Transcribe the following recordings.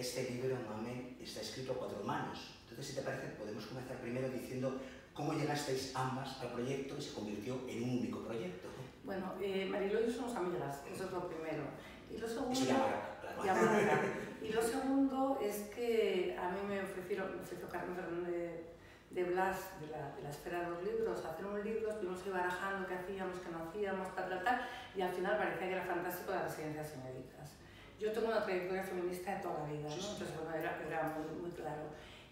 este libro, Mame, está escrito a cuatro manos. Entonces, si te parece, podemos comenzar primero diciendo cómo llegasteis ambas al proyecto y se convirtió en un único proyecto. Bueno, eh, Marilo y yo somos amigas, eso es lo primero. Y lo segundo, ya claro. ya. Y lo segundo es que a mí me ofrecieron, me ofreció Carmen Fernández de Blas, de la, de la esfera de los libros, hacer un libro, estuvimos ahí barajando qué hacíamos, qué no hacíamos, tal, tal, tal, y al final parecía que era fantástico las residencias médicas. Yo tengo una trayectoria feminista de toda la vida, ¿no? entonces bueno, era, era muy, muy claro.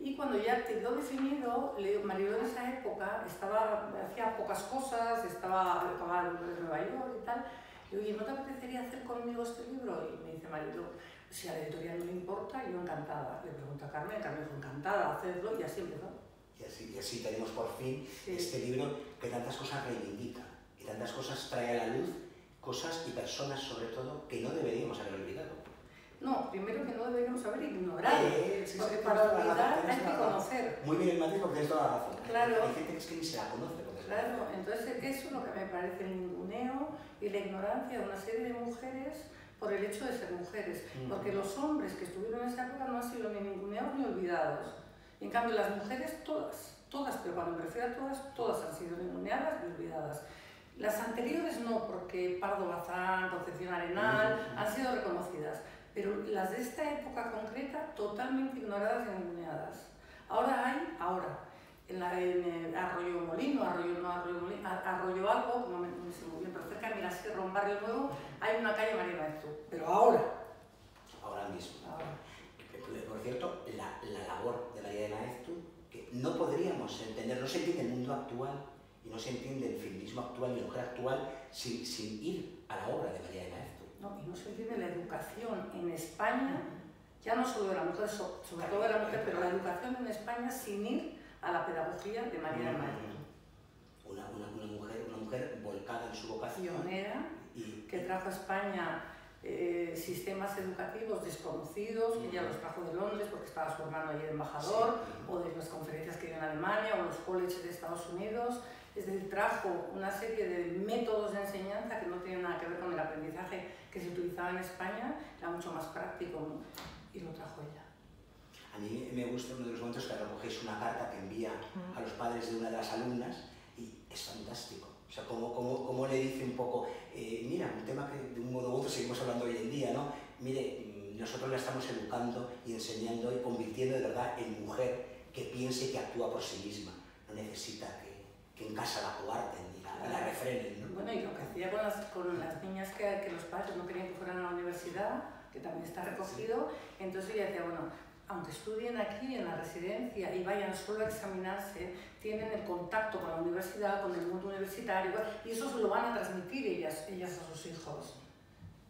Y cuando ya quedó definido, Maribel en esa época estaba, hacía pocas cosas, estaba acababa de Nueva York y tal. Y oye, ¿no te apetecería hacer conmigo este libro? Y me dice Maribel, si a la editorial no le importa, yo encantada. Le pregunto a Carmen, Carmen fue encantada de hacerlo y así empezó. Y así, y así tenemos por fin Sí. este libro que tantas cosas reivindica y tantas cosas trae a la luz, cosas y personas sobre todo que no deberíamos haber olvidado. No, primero que no deberíamos haber ignorado, Eh, sí, porque sí, para olvidar hay que conocer. Muy bien el matiz porque tienes toda la razón. Claro. Hay gente que es que ni se la conoce. Claro, entonces eso es lo que me parece el ninguneo y la ignorancia de una serie de mujeres por el hecho de ser mujeres. Mm. Porque los hombres que estuvieron en esa época no han sido ni ninguneados ni olvidados. Y en cambio las mujeres todas, todas, pero cuando me refiero a todas, todas han sido ninguneadas y olvidadas. Las anteriores no, porque Pardo Bazán, Concepción Arenal Mm. han sido reconocidas, pero las de esta época concreta totalmente ignoradas y ninguneadas. Ahora hay, ahora, en, la, en el Arroyo Molino, Arroyo, no Arroyo Molino, Ar- Arroyo Algo, no me, no sé muy bien, pero cerca de Mirasierra, un barrio nuevo, hay una calle María Maestro. Pero ahora, Ahora mismo. ahora. Por cierto, la, la labor de María de Maeztu, que no podríamos entender, no se entiende el mundo actual y no se entiende el feminismo actual y la mujer actual sin, sin ir a la obra de María de Maeztu. No, y no se entiende la educación en España, ya no solo de la mujer, so- sobre todo de la mujer, pero la educación en España sin ir a la pedagogía de María de Maestro. Una, una, una mujer, una mujer volcada en su vocación Pionera, y que trajo a España eh, sistemas educativos desconocidos, que ella los trajo de Londres porque estaba su hermano allí embajador, Sí. o de las conferencias que dio en Alemania, o los colleges de Estados Unidos. Es decir, trajo una serie de métodos de enseñanza que no tienen nada que ver con el aprendizaje que se utilizaba en España, era mucho más práctico, y lo trajo ella. A mí me gusta uno de los momentos que recogéis una carta que envía a los padres de una de las alumnas y es fantástico. O sea, como, como, como le dice un poco, eh, mira, un tema que de un modo u otro seguimos hablando hoy en día, ¿no? Mire, mm, nosotros la estamos educando y enseñando y convirtiendo de verdad en mujer que piense y que actúa por sí misma. No necesita que, que en casa la coarten ni la, la refrenen, ¿no? Bueno, y lo que hacía con las, con las niñas que, que los padres no querían que fueran a la universidad, que también está recogido, entonces ella decía, bueno, aunque estudien aquí en la residencia y vayan solo a examinarse, tienen el contacto con la universidad, con el mundo universitario, y eso se lo van a transmitir ellas, ellas a sus hijos.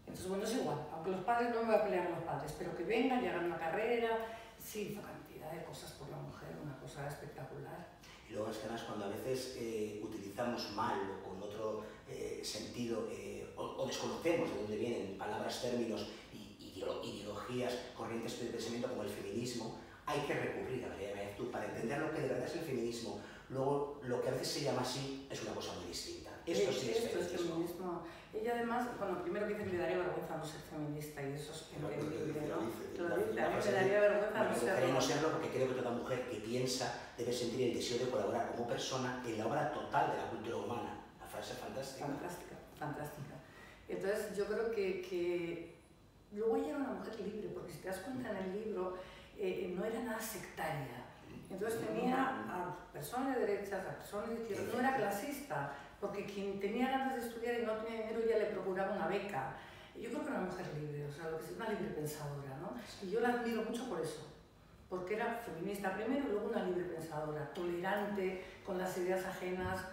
Entonces, bueno, es igual, aunque los padres no me voy a pelear con los padres, pero que vengan y hagan una carrera, sí, hizo cantidad de cosas por la mujer, una cosa espectacular. Y luego es que además cuando a veces eh, utilizamos mal o con otro eh, sentido eh, o, o desconocemos de dónde vienen palabras, términos y ideolo- ideologías, corrientes de pensamiento como el feminismo, hay que recurrir a María de Maeztu para entender lo que de verdad es el feminismo. Luego, lo que a veces se llama así es una cosa muy distinta. Esto sí es Esto es feminismo. feminismo. Ella además, bueno, primero que dice que le daría vergüenza no ser feminista y eso es entendible, ¿no? Lo dice, a mí me daría vergüenza Me no serlo. no serlo porque creo que toda mujer que piensa debe sentir el deseo de colaborar como persona en la obra total de la cultura humana. La frase es fantástica. Fantástica, fantástica. Entonces yo creo que, que luego ella era una mujer libre, porque si te das cuenta en el libro, eh, no era nada sectaria. Entonces tenía a personas de derechas, a personas de izquierdas, no era clasista, porque quien tenía ganas de estudiar y no tenía dinero ya le procuraba una beca. Yo creo que era una mujer libre, o sea, lo que es una libre pensadora, ¿no? Y yo la admiro mucho por eso, porque era feminista primero y luego una libre pensadora, tolerante con las ideas ajenas,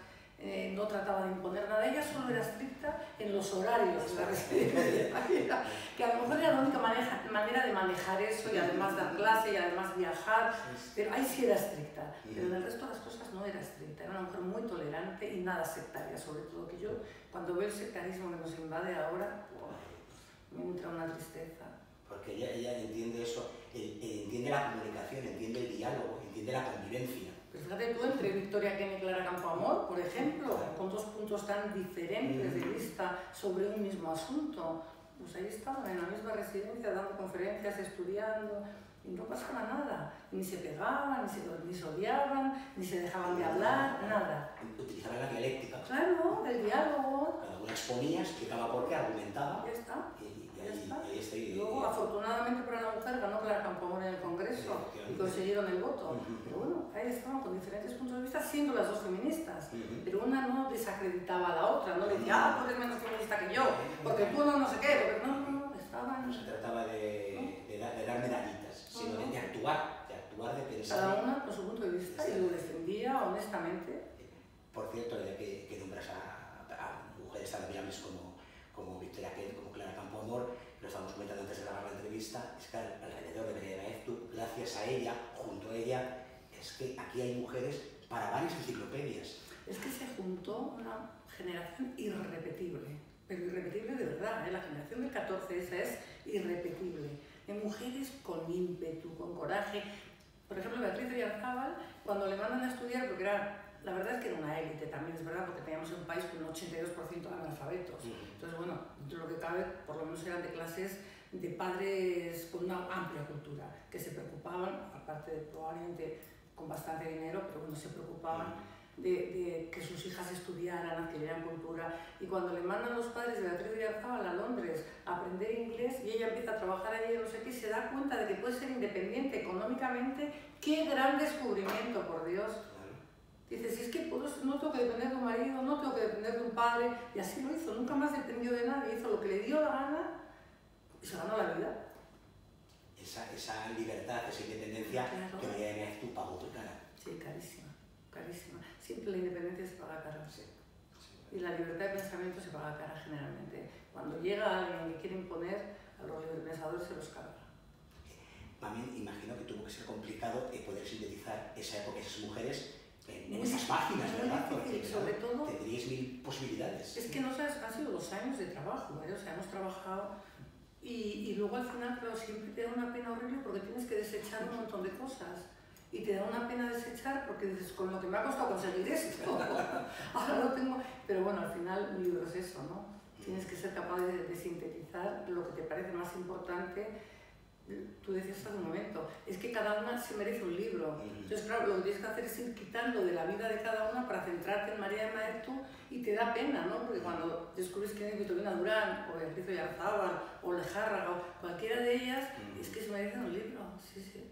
eh, no trataba de imponer nada, ella solo era estricta en los horarios de la residencia, que a lo mejor era la única maneja- manera de manejar eso y además dar clase y además viajar, pero ahí sí era estricta, pero en el resto de las cosas no era estricta, era una mujer muy tolerante y nada sectaria, sobre todo que yo. Cuando veo el sectarismo que nos invade ahora, ¡buah! me entra una tristeza. Porque ella, ella entiende eso, eh, eh, entiende la comunicación, entiende el diálogo, entiende la convivencia. Pero fíjate tú, entre Victoria Kene y Clara Campoamor, por ejemplo, con dos puntos tan diferentes de vista sobre un mismo asunto, pues ahí estaban en la misma residencia dando conferencias, estudiando, y no pasaba nada. Ni se pegaban, ni se, ni se odiaban, ni se dejaban de hablar, nada. Utilizaban la dialéctica. Claro, el diálogo. Cada una exponía, explicaba por qué, argumentaba. Ya está. Y, y Ya ahí, está. ahí. Y, Luego, afortunadamente para la mujer, ganó Clara Campoamor en el Congreso y consiguieron el voto. Pero bueno, ahí estaban con diferentes puntos de vista, siendo las dos feministas. Pero una no desacreditaba a la otra, no le decía, ah, tú eres menos feminista que yo, porque tú no no sé qué, porque no, no, no, estaban No se trataba de, de, dar, de dar medallitas, sino de, de actuar, de actuar, de pensar. cada una con su punto de vista y lo defendía honestamente. Por cierto, ya que, que nombras a, a mujeres tan admirables como, como Victoria Kent, como Clara Campoamor, antes de grabar la entrevista, es que al- alrededor de María Maeztu, gracias a ella, junto a ella, es que aquí hay mujeres para varias enciclopedias. Es que se juntó una generación irrepetible, pero irrepetible de verdad, ¿eh? la generación del 14 esa es irrepetible, de mujeres con ímpetu, con coraje. Por ejemplo, Beatriz Oyarzábal, cuando le mandan a estudiar, porque era, la verdad es que era una élite también, es verdad, porque teníamos un país con un 82% de analfabetos. Entonces, bueno, de lo que cabe, por lo menos eran de clases de padres con una amplia cultura, que se preocupaban, aparte de probablemente con bastante dinero, pero bueno, se preocupaban de, de que sus hijas estudiaran, adquirieran cultura. Y cuando le mandan los padres de Beatriz Villarzábal a Londres a aprender inglés y ella empieza a trabajar allí, no sé qué, se da cuenta de que puede ser independiente económicamente, ¡qué gran descubrimiento, por Dios! Dice, si es que puedo- no tengo que depender de un marido, no tengo que depender de un padre, y así lo hizo, nunca más dependió de nadie, hizo lo que le dio la gana y se ganó la vida. Esa, esa libertad, esa independencia Claro. que María Maeztu pagó muy cara. Sí, carísima, carísima. Siempre la independencia se paga cara. Sí. Y la libertad de pensamiento se paga cara generalmente. Cuando llega alguien que quiere imponer, a los librepensadores se los carga. También imagino que tuvo que ser complicado poder sintetizar esa época, esas mujeres, en, esas páginas, ¿verdad? Porque sobre todo- tendríais mil posibilidades. Es que no sabes, han sido dos años de trabajo, ¿eh? o sea, hemos trabajado y, y luego al final, pero siempre te da una pena horrible porque tienes que desechar un montón de cosas. Y te da una pena desechar porque dices, con lo que me ha costado conseguir esto, ahora lo tengo. Pero bueno, al final un libro es eso, ¿no? Tienes que ser capaz de, de sintetizar lo que te parece más importante. Tú decías hace un momento, es que cada una se merece un libro. Entonces, claro, lo que tienes que hacer es ir quitando de la vida de cada una para centrarte en María de Maeztu y te da pena, ¿no? Porque cuando descubres que es Vitorina Durán, o Beatriz Oyarzábal, o Lejárraga, o cualquiera de ellas, es que se merecen un libro. Sí, sí.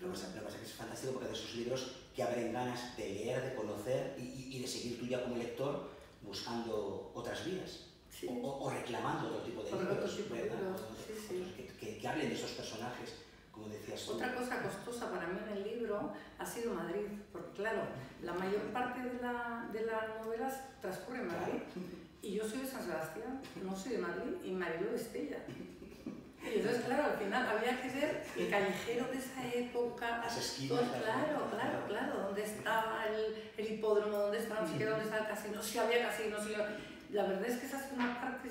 Lo que pasa, lo que pasa es que es fantástico porque de esos libros que abren ganas de leer, de conocer y, y- de seguir tú ya como lector buscando otras vías. Sí. O- o reclamando otro tipo de libros, tipo ¿verdad? sí, sí. Que, que- que hablen de esos personajes, como decías tú. Otra cosa costosa para mí en el libro ha sido Madrid, porque claro, la mayor parte de, la, de las novelas transcurre en Madrid. Y yo soy de San Sebastián, no soy de Madrid, y Marilo Estella. Y entonces, claro, al final había que ver el callejero de esa época. Las esquinas, todo- claro, claro, claro, dónde estaba el, el hipódromo, dónde estaba, no sé qué, dónde estaba el casino, si había casino, si La verdad es que esa es una parte,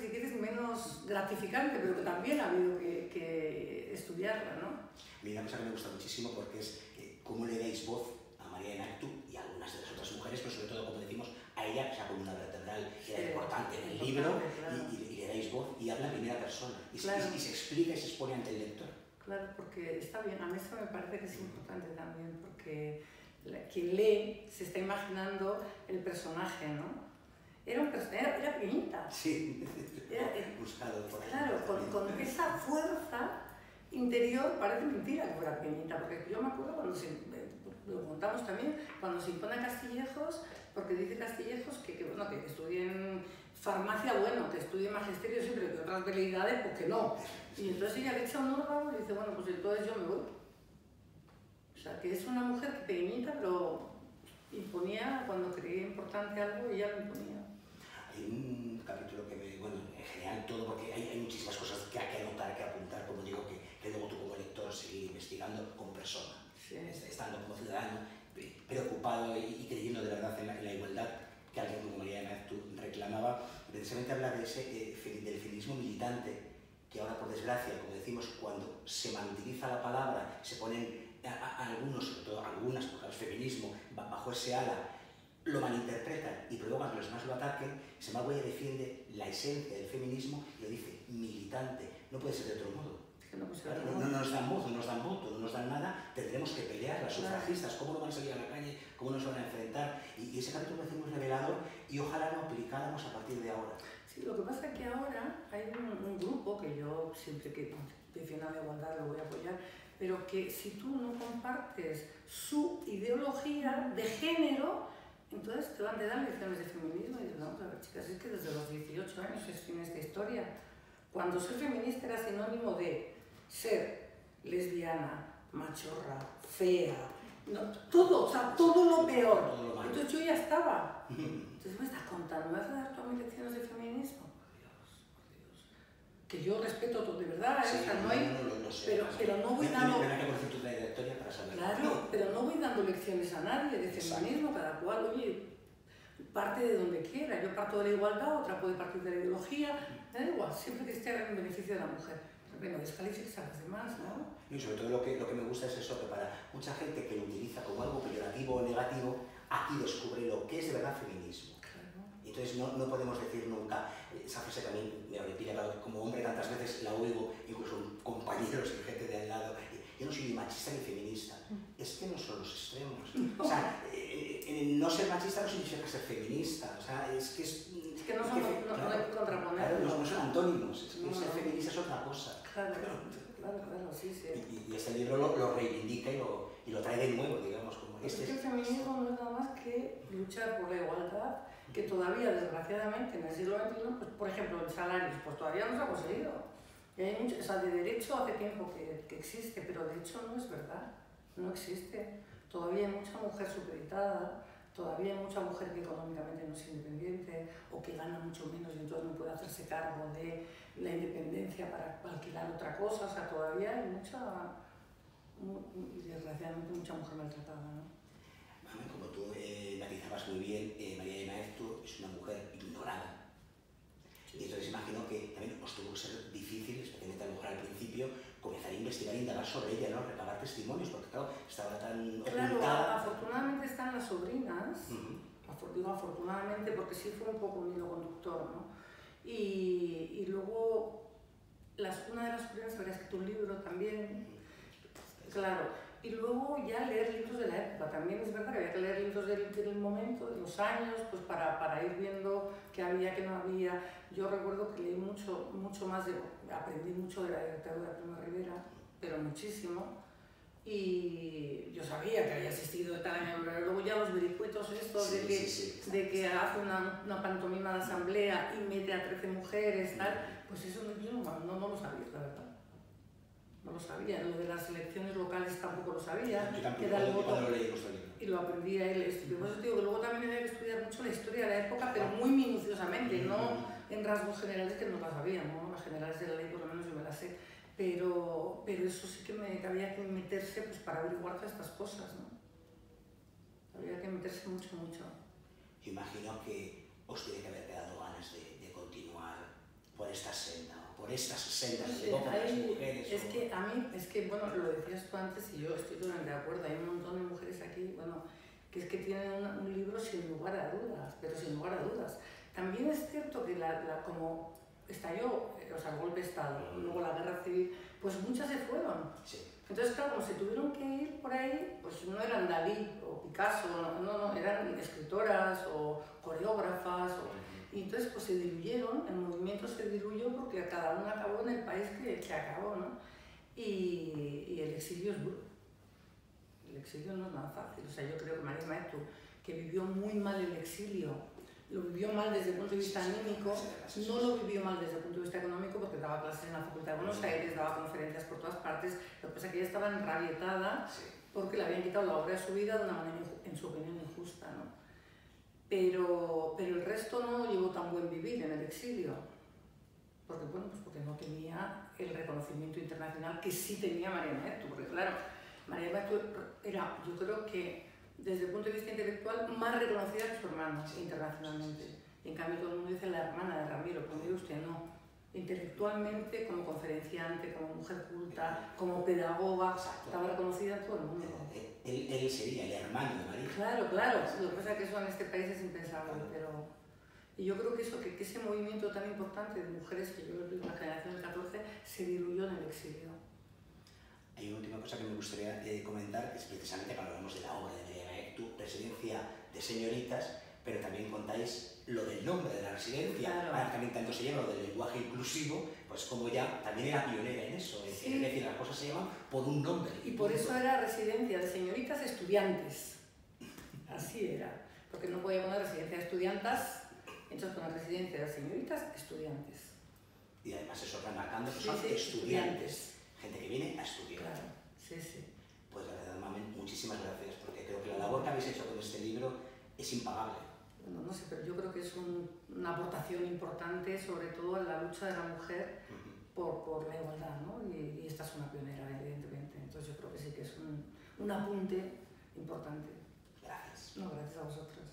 gratificante, pero que también ha habido que, que estudiarla, ¿no? A mí una cosa que me gusta muchísimo porque es eh, cómo le dais voz a María de Nactu y a algunas de las otras mujeres, pero sobre todo, como decimos, a ella, esa columna vertebral que era Sí, importante en el libro, claro. y, y- y le dais voz y habla en primera persona. Y, se- Claro. y- y se explica y se expone ante el lector. Claro, porque está bien, a mí eso me parece que es importante también, porque la- quien lee se está imaginando el personaje, ¿no? Era, un era, era pequeñita, Sí, era- buscado por ahí claro, con, con esa fuerza interior, parece mentira que fuera pequeñita, porque yo me acuerdo cuando se, lo contamos también, cuando se impone a Castillejos, porque dice Castillejos que, que, bueno, que estudien farmacia, bueno, que estudie magisterio sí, pero que otras habilidades, pues que no. Y entonces ella le echa un órgano y dice, bueno, pues entonces yo me voy. O sea, que es una mujer pequeñita, pero imponía, cuando creía importante algo, ella lo imponía. Hay un capítulo que me, bueno, en general todo, porque hay, hay muchísimas cosas que hay que anotar, que apuntar, como digo, que, que luego tú como lector seguir investigando como persona, Sí. est- estando como ciudadano, pre- preocupado y, creyendo de verdad en la, en la igualdad que alguien como María de Maeztu reclamaba. Precisamente habla de ese, eh, del feminismo militante, que ahora por desgracia, como decimos, cuando se malutiliza la palabra, se ponen a, a- algunos, sobre todo algunas, porque el feminismo, ba- bajo ese ala, lo malinterpretan y provocan que los demás lo ataquen, Semagüey defiende la esencia del feminismo y lo dice militante, no puede ser de otro modo. No, pues Claro, no, no nos dan voz, no nos dan voto, no nos dan nada, tendremos que pelear las sufragistas, cómo no van a salir a la calle, cómo nos van a enfrentar. Y, y ese capítulo parece muy revelador y ojalá lo aplicáramos a partir de ahora. Sí, lo que pasa es que ahora hay un, un grupo que yo siempre que defienda la igualdad lo voy a apoyar, pero que si tú no compartes su ideología de género, entonces te van a dar lecciones de feminismo y dices, vamos a ver chicas, es que desde los 18 años es fin esta historia. Cuando ser feminista era sinónimo de ser lesbiana, machorra, fea, no, todo, o sea, todo lo peor. Entonces yo ya estaba. Entonces me estás contando, ¿me vas a dar tú a mí lecciones de feminismo? Que yo respeto todo, de verdad, ¿eh? Sí, o sea, no hay... no, no, sé, pero- pero no voy dando-. Claro, pero no voy dando lecciones a nadie de feminismo, cada cual, oye, parte de donde quiera. Yo parto de la igualdad, otra puede partir de la ideología, da igual, siempre que esté en beneficio de la mujer. Pero no descalifiques a las demás, ¿no? Y sobre todo lo que, lo que me gusta es eso, que para mucha gente que lo utiliza como algo peyorativo o negativo, aquí descubre lo que es de verdad feminismo. Claro. Entonces no, no podemos decir nunca, eh, esa frase que a mí me claro, como hombre tantas veces la oigo, incluso compañeros y gente de al lado, yo no soy ni machista ni feminista, es que no son los extremos. O sea, eh, eh, no ser machista no significa ser feminista, o sea, es que es... Es que no, son, no, no hay que Claro, contraponerlo. no, no son antónimos, es que No, ser no. feminista es otra cosa. Claro, claro, claro, sí, sí. Y, y este libro lo, lo reivindica y lo, y lo trae de nuevo, digamos, como Es este que el feminismo no es nada más que luchar por la igualdad, que todavía, desgraciadamente, en el siglo XXI, pues, por ejemplo, en salarios, pues todavía no se ha conseguido. Y hay mucho, o sea, de derecho hace tiempo que, que existe, pero de hecho no es verdad, no existe. Todavía hay mucha mujer supeditada, todavía hay mucha mujer que económicamente no es independiente o que gana mucho menos y entonces no puede hacerse cargo de la independencia para alquilar otra cosa. O sea, todavía hay mucha, desgraciadamente, mucha mujer maltratada. ¿no? Mami, como tú eh, matizabas muy bien, eh, María de Maeztu es una mujer ignorada. Y entonces imagino que también os tuvo que ser difícil, especialmente a lo mejor al principio, comenzar a investigar indagar sobre ella, ¿no? Recabar testimonios, porque claro, estaba tan Claro, ocultada. afortunadamente están las sobrinas, afor- digo afortunadamente porque sí fue un poco un hilo conductor, ¿no? Y, y luego las, una de las sobrinas habría escrito un libro también, claro. Y luego ya leer libros de la época. También es verdad que había que leer libros del, del momento, de los años, pues para, para ir viendo qué había, qué no había. Yo recuerdo que leí mucho, mucho más, de, aprendí mucho de la dictadura de Primo de Rivera, pero muchísimo. Y yo sabía que había asistido de tal año, luego ya los vericuetos estos de Sí, que, sí, sí. de que hace una, una pantomima de asamblea y mete a 13 mujeres, tal, pues eso no, yo no, no, no lo sabía, la verdad. No lo sabía. Lo de las elecciones locales tampoco lo sabía. Yo tampoco, que era el cuando, voto cuando lo leí y lo aprendí a él. Por eso digo que luego también había que estudiar mucho la historia de la época, pero muy minuciosamente, no en rasgos generales que no las sabía, ¿no? Las generales de la ley por lo menos yo me las sé. Pero, pero eso sí que, me, que había que meterse pues, para averiguar todas estas cosas, ¿no? Había que meterse mucho, mucho. Yo imagino que os tiene que haber quedado ganas de, de continuar por esta senda, por estas sendas Sí, de por las hay- mujeres. es o- que a mí, es que, bueno, lo decías tú antes y yo estoy totalmente de acuerdo. Hay un montón de mujeres aquí, bueno, que es que tienen una- un libro sin lugar a dudas, pero sin lugar a dudas. También es cierto que la, la- como estalló, eh, o sea, el golpe de Estado, luego la guerra civil, pues muchas se fueron. Sí. Entonces, claro, como se tuvieron que ir por ahí, pues no eran Dalí o Picasso, no, no, no, eran escritoras o coreógrafas. o- y entonces pues se diluyeron, el movimiento se diluyó porque cada uno acabó en el país que, que acabó, ¿no? Y, y el exilio es duro. El exilio no es nada fácil. O sea, yo creo que María Maestro, que vivió muy mal el exilio, lo vivió mal desde el punto de vista anímico, no lo vivió mal desde el punto de vista económico porque daba clases en la Facultad de Buenos Aires, daba conferencias por todas partes, lo que pasa es que ella estaba enrabietada porque le habían quitado la obra de su vida de una manera, en su opinión, injusta, ¿no? Pero, pero el resto no llevó tan buen vivir en el exilio, porque, bueno, pues porque no tenía el reconocimiento internacional que sí tenía María Maeztu, porque claro, María Maeztu era, yo creo que desde el punto de vista intelectual, más reconocida que su hermana internacionalmente. Y en cambio todo el mundo dice la hermana de Ramiro, pero mire usted no. intelectualmente, como conferenciante, como mujer culta, como pedagoga, estaba reconocida en todo el mundo. Eh, él, él, sería el hermano de María. Claro, claro. Lo que pasa es que eso en este país es impensable, pero... Y yo creo que, eso, que, ese movimiento tan importante de mujeres, que yo en la generación del 14, se diluyó en el exilio. Hay una última cosa que me gustaría eh, comentar, que es precisamente cuando hablamos de la obra de María tu residencia de señoritas, pero también contáis lo del nombre de la residencia, claro. también tanto se llama lo del lenguaje inclusivo, pues como ya también era pionera en eso, es decir, las cosas se llaman por un nombre. Y por eso era residencia de señoritas estudiantes, así era, porque no podía poner residencia de estudiantas entonces, con la residencia de señoritas, estudiantes. Y además eso remarcando que son estudiantes, gente que viene a estudiar. Claro, sí, sí. Pues la verdad, Mamen, muchísimas gracias, porque creo que la labor que habéis hecho con este libro es impagable. Bueno, no sé, pero yo creo que es una aportación importante, sobre todo en la lucha de la mujer por, por, la igualdad, ¿no? Y, y, esta es una pionera, evidentemente. Entonces yo creo que sí que es un, un apunte importante. Gracias. No, gracias a vosotros.